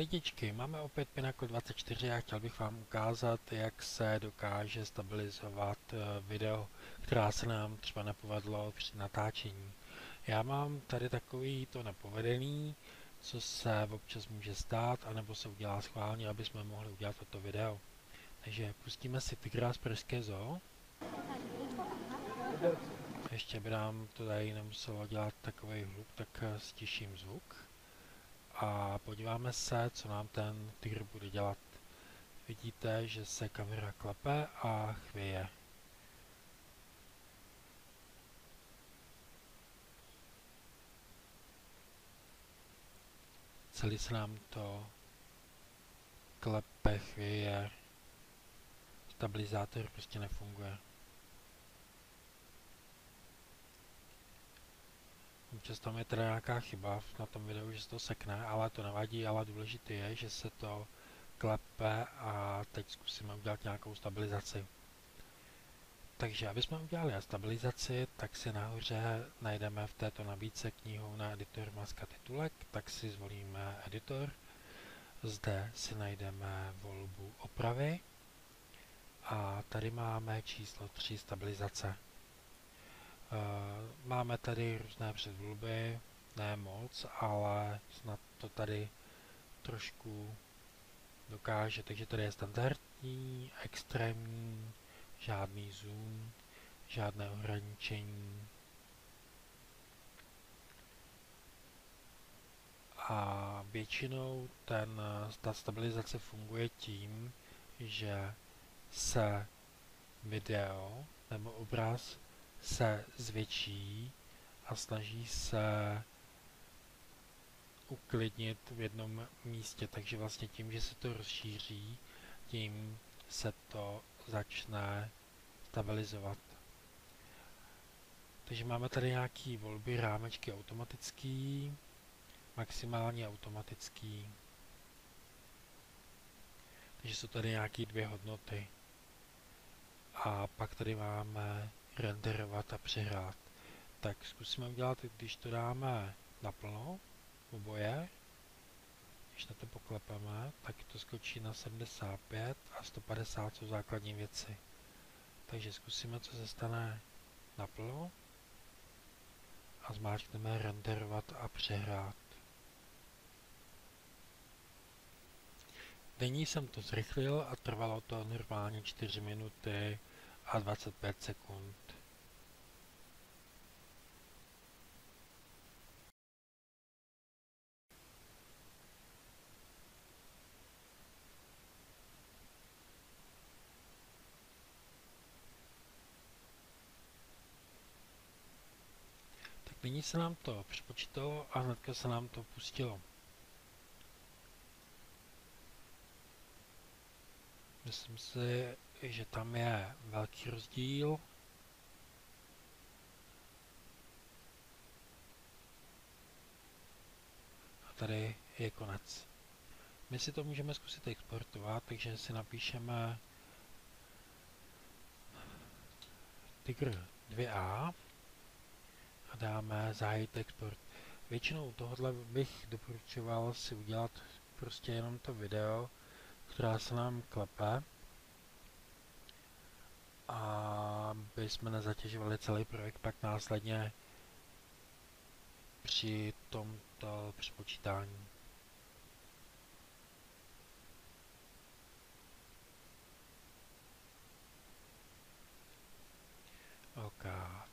lidičky, máme opět Pinnacle 24 a chtěl bych vám ukázat, jak se dokáže stabilizovat eh, video, která se nám třeba nepovedlo při natáčení. Já mám tady takový to nepovedený, co se občas může stát, anebo se udělá schválně, aby jsme mohli udělat toto video. Takže pustíme si Tigra z Pražské zoo. Ještě by nám to tady nemuselo dělat takový hluk, tak eh, stiším zvuk a podíváme se, co nám ten tygr bude dělat. Vidíte, že se kamera klepe a chvěje. Celý se nám to klepe, chvěje. Stabilizátor prostě nefunguje. Občas tam je teda nějaká chyba na tom videu, že se to sekne, ale to nevadí, ale důležité je, že se to klepe a teď zkusíme udělat nějakou stabilizaci. Takže aby jsme udělali stabilizaci, tak si nahoře najdeme v této nabídce knihu na editor maska titulek, tak si zvolíme editor. Zde si najdeme volbu opravy a tady máme číslo 3 stabilizace. Eh, máme tady různé předvolby, ne moc, ale snad to tady trošku dokáže. Takže tady je standardní, extrémní, žádný zoom, žádné ohraničení. A většinou ten, ta stabilizace funguje tím, že se video nebo obraz se zvětší a snaží se uklidnit v jednom místě. Takže vlastně tím, že se to rozšíří, tím se to začne stabilizovat. Takže máme tady nějaké volby, rámečky automatický, maximálně automatický. Takže jsou tady nějaké dvě hodnoty. A pak tady máme renderovat a přehrát. Tak zkusíme udělat, když to dáme naplno, oboje, když na to poklepeme, tak to skočí na 75 a 150 jsou základní věci. Takže zkusíme, co se stane naplno a zmáčkneme renderovat a přehrát. Nyní jsem to zrychlil a trvalo to normálně 4 minuty a 25 sekund. Tak nyní se nám to přepočítalo a hnedka se nám to pustilo. Myslím si, že tam je velký rozdíl. A tady je konec. My si to můžeme zkusit exportovat, takže si napíšeme Tiger 2A a dáme zahájit export. Většinou tohohle bych doporučoval si udělat prostě jenom to video, která se nám klepe aby jsme nezatěžovali celý projekt pak následně při tomto přepočítání. OK,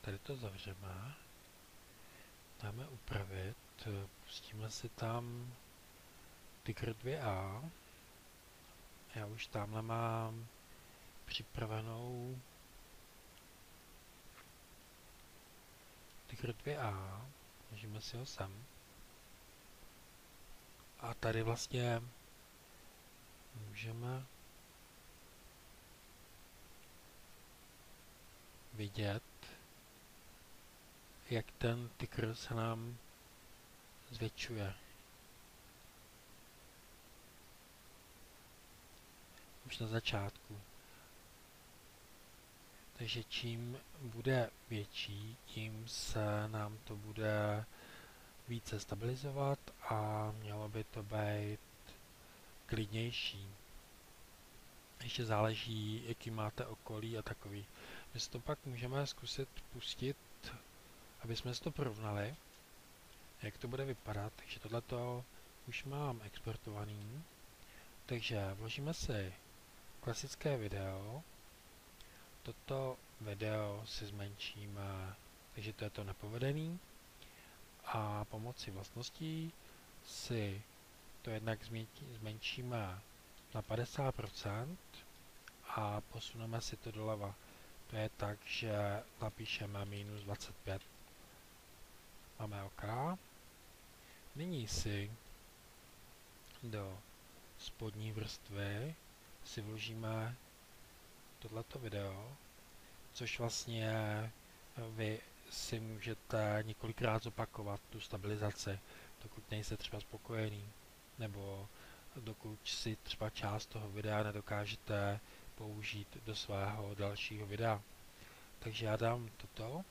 tady to zavřeme. Dáme upravit, pustíme si tam Tiger 2A. Já už tamhle mám připravenou Tiger 2A, můžeme si ho sem. A tady vlastně můžeme vidět, jak ten ticker se nám zvětšuje. Už na začátku. Takže čím bude větší, tím se nám to bude více stabilizovat a mělo by to být klidnější. Ještě záleží, jaký máte okolí a takový. My si to pak můžeme zkusit pustit, aby jsme si to porovnali, jak to bude vypadat. Takže tohleto už mám exportovaný. Takže vložíme si klasické video. Toto video si zmenšíme, takže to je to nepovedený. A pomocí vlastností si to jednak zmenšíme na 50% a posuneme si to doleva. To je tak, že napíšeme minus 25. Máme OK. Nyní si do spodní vrstvy si vložíme tohleto video, což vlastně vy si můžete několikrát zopakovat tu stabilizaci, dokud nejste třeba spokojený, nebo dokud si třeba část toho videa nedokážete použít do svého dalšího videa. Takže já dám toto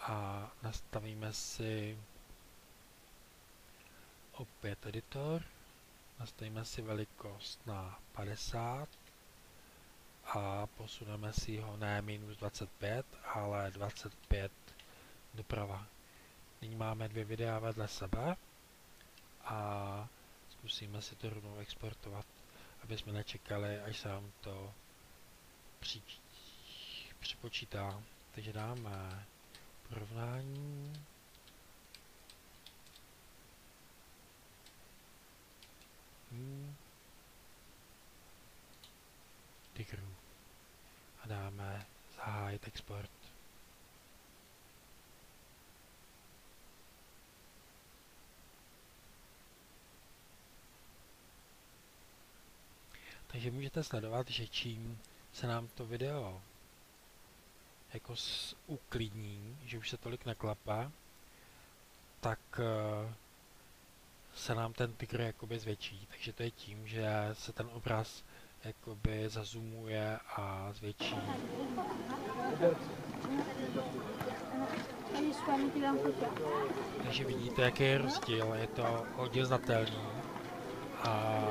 a nastavíme si opět editor, nastavíme si velikost na 50 a posuneme si ho ne minus 25, ale 25 doprava. Nyní máme dvě videa vedle sebe a zkusíme si to rovnou exportovat, aby jsme nečekali, až se nám to při, připočítá. Takže dáme porovnání. Hmm. Tigrů. A dáme zahájit export. Takže můžete sledovat, že čím se nám to video jako uklidní, že už se tolik neklapá, tak uh, se nám ten tygr jakoby zvětší. Takže to je tím, že se ten obraz jakoby zazumuje a zvětší. Takže vidíte, jaký je rozdíl, je to hodně znatelný a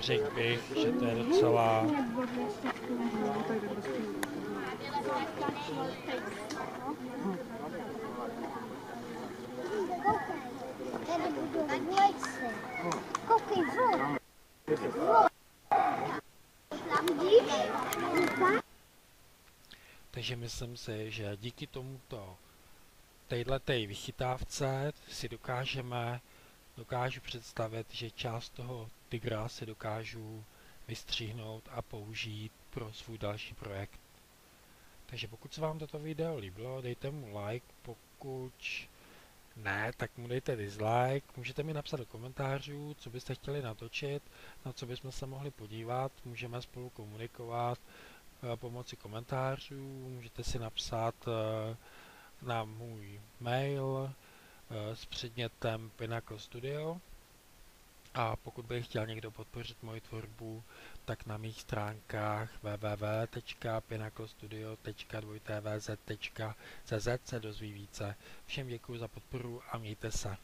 řekl bych, že to je docela takže myslím si, že díky tomuto téhletej vychytávce si dokážeme, dokážu představit, že část toho tygra si dokážu vystřihnout a použít pro svůj další projekt. Takže pokud se vám toto video líbilo, dejte mu like, pokud ne, tak mu dejte dislike, můžete mi napsat do komentářů, co byste chtěli natočit, na co bychom se mohli podívat, můžeme spolu komunikovat pomocí komentářů, můžete si napsat uh, na můj mail uh, s předmětem Pinnacle Studio a pokud by chtěl někdo podpořit moji tvorbu, tak na mých stránkách www.pinnaclestudio.cz se dozví více. Všem děkuji za podporu a mějte se.